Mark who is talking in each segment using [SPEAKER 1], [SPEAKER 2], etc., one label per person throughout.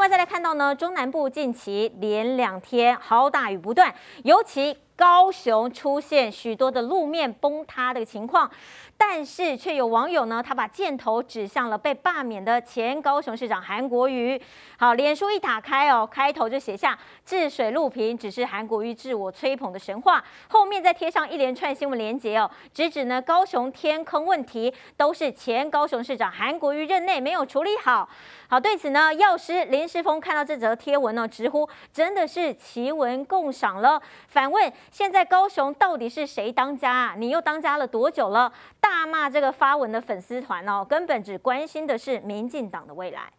[SPEAKER 1] 另外再来看到呢，中南部近期连两天好大雨不断，尤其高雄出现许多的路面崩塌的情况。但是却有网友呢，他把箭头指向了被罢免的前高雄市长韩国瑜。好，脸书一打开哦，开头就写下“治水路平只是韩国瑜自我吹捧的神话”，后面再贴上一连串新闻连结哦，直指呢高雄天坑问题都是前高雄市长韩国瑜任内没有处理好。好，对此呢，药师林世峰看到这则贴文呢，直呼真的是奇闻共赏了，反问现在高雄到底是谁当家啊？你又当家了多久了？大骂这个发文的粉丝团哦，根本只关心的是民进党的未来。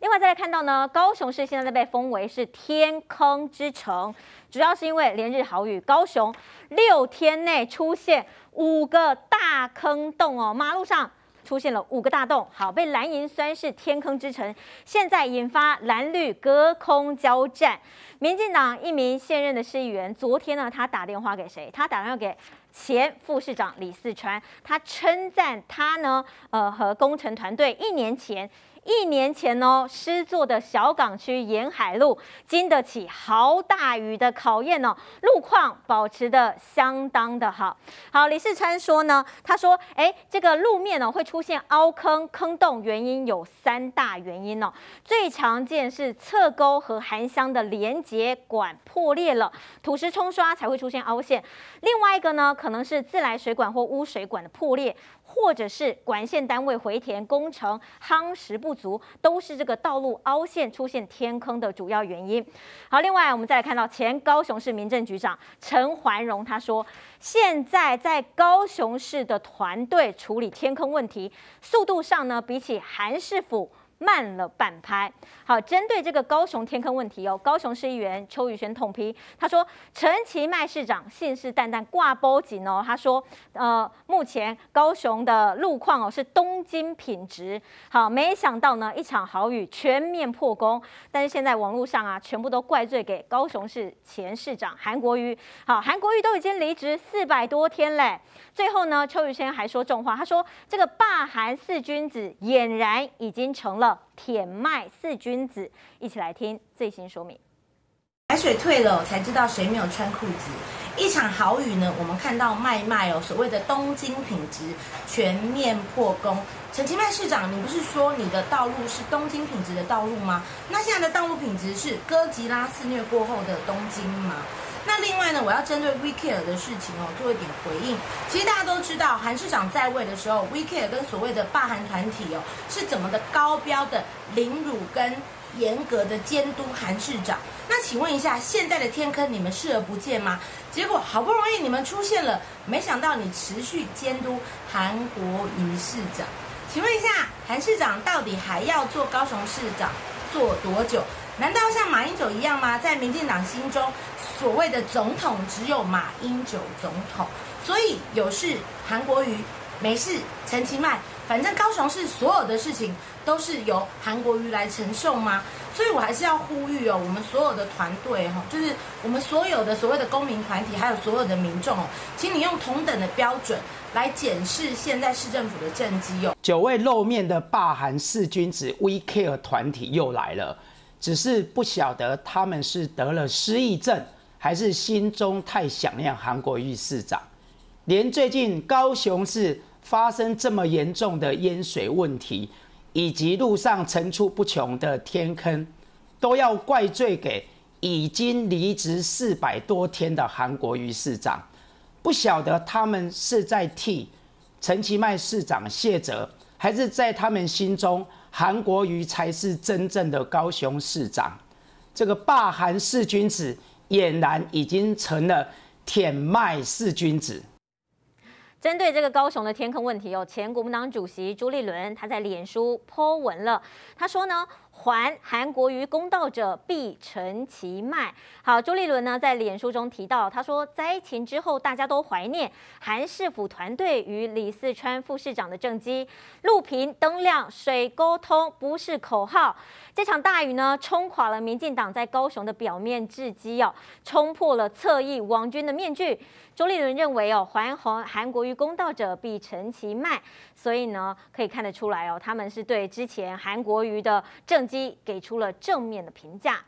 [SPEAKER 1] 另外再来看到呢，高雄市现在被封为是天坑之城，主要是因为连日豪雨，高雄六天内出现五个大坑洞哦，马路上出现了五个大洞，好被蓝银酸是天坑之城，现在引发蓝绿隔空交战。民进党一名现任的市议员，昨天呢，他打电话给谁？他打电话给。前副市长李四川，他称赞他呢，呃，和工程团队一年前。一年前哦，施作的小港区沿海路经得起豪大雨的考验哦，路况保持的相当的好。好，李世川说呢，他说，哎，这个路面呢会出现凹坑、坑洞，原因有三大原因哦。最常见是侧沟和涵箱的连接管破裂了，土石冲刷才会出现凹陷。另外一个呢，可能是自来水管或污水管的破裂。或者是管线单位回填工程夯实不足，都是这个道路凹陷出现天坑的主要原因。好，另外我们再来看到前高雄市民政局长陈环荣，他说，现在在高雄市的团队处理天坑问题速度上呢，比起韩市府。慢了半拍。好，针对这个高雄天坑问题哦，高雄市议员邱宇轩痛批，他说陈其迈市长信誓旦旦挂包紧哦，他说呃，目前高雄的路况哦是东京品质，好，没想到呢一场豪雨全面破功，但是现在网络上啊全部都怪罪给高雄市前市长韩国瑜，好，韩国瑜都已经离职四百多天嘞，最后呢邱宇轩还说重话，他说这个罢韩四君子俨然已经成了。铁麦四君子，一起来听最新说明。
[SPEAKER 2] 海水退了，才知道谁没有穿裤子。一场好雨呢，我们看到麦麦哦，所谓的东京品质全面破功。陈其迈市长，你不是说你的道路是东京品质的道路吗？那现在的道路品质是哥吉拉肆虐过后的东京吗？那另外呢，我要针对 WeCare 的事情哦做一点回应。其实大家都知道，韩市长在位的时候，WeCare 跟所谓的霸韩团体哦是怎么的高标的凌辱跟严格的监督韩市长。那请问一下，现在的天坑你们视而不见吗？结果好不容易你们出现了，没想到你持续监督韩国瑜市长。请问一下，韩市长到底还要做高雄市长做多久？难道像马英九一样吗？在民进党心中？所谓的总统只有马英九总统，所以有事韩国瑜，没事陈其迈，反正高雄市所有的事情都是由韩国瑜来承受吗？所以我还是要呼吁哦，我们所有的团队哈，就是我们所有的所谓的公民团体，还有所有的民众哦，请你用同等的标准来检视现在市政府的政绩哦。
[SPEAKER 3] 久未露面的霸韩四君子 We Care 团体又来了，只是不晓得他们是得了失忆症。还是心中太想念韩国瑜市长，连最近高雄市发生这么严重的淹水问题，以及路上层出不穷的天坑，都要怪罪给已经离职四百多天的韩国瑜市长。不晓得他们是在替陈其迈市长谢责，还是在他们心中韩国瑜才是真正的高雄市长？这个霸韩四君子。俨然已经成了舔麦四君子。
[SPEAKER 1] 针对这个高雄的天坑问题，有前国民党主席朱立伦他在脸书泼文了，他说呢。还韩国瑜公道者必陈其脉。好，朱立伦呢在脸书中提到，他说灾情之后，大家都怀念韩市府团队与李四川副市长的政绩。路平灯亮，水沟通不是口号。这场大雨呢，冲垮了民进党在高雄的表面治基哦，冲破了侧翼王军的面具。朱立伦认为哦，还韩韩国瑜公道者必陈其脉。所以呢，可以看得出来哦，他们是对之前韩国瑜的政。基给出了正面的评价。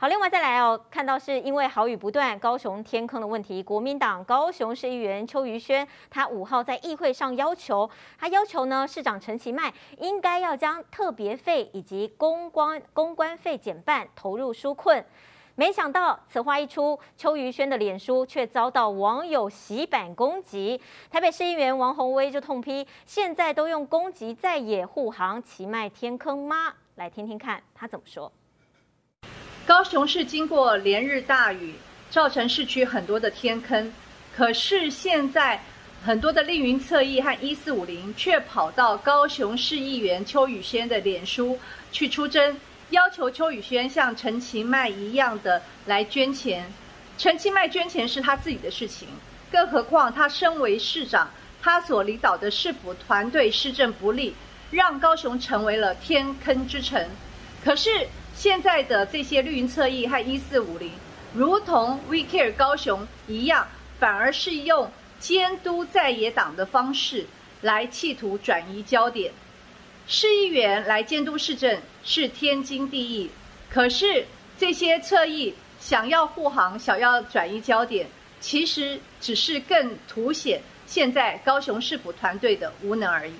[SPEAKER 1] 好，另外再来哦，看到是因为好雨不断，高雄天坑的问题，国民党高雄市议员邱于轩，他五号在议会上要求，他要求呢，市长陈其迈应该要将特别费以及公关公关费减半，投入纾困。没想到此话一出，邱于轩的脸书却遭到网友洗版攻击，台北市议员王宏威就痛批，现在都用攻击在野护航，其迈天坑吗？来听听看他怎么说。
[SPEAKER 4] 高雄市经过连日大雨，造成市区很多的天坑。可是现在很多的丽云侧翼和一四五零却跑到高雄市议员邱宇轩的脸书去出征，要求邱宇轩像陈其迈一样的来捐钱。陈其迈捐钱是他自己的事情，更何况他身为市长，他所领导的市府团队施政不力，让高雄成为了天坑之城。可是。现在的这些绿云侧翼和一四五零，如同 We Care 高雄一样，反而是用监督在野党的方式来企图转移焦点。市议员来监督市政是天经地义，可是这些侧翼想要护航、想要转移焦点，其实只是更凸显现在高雄市府团队的无能而已。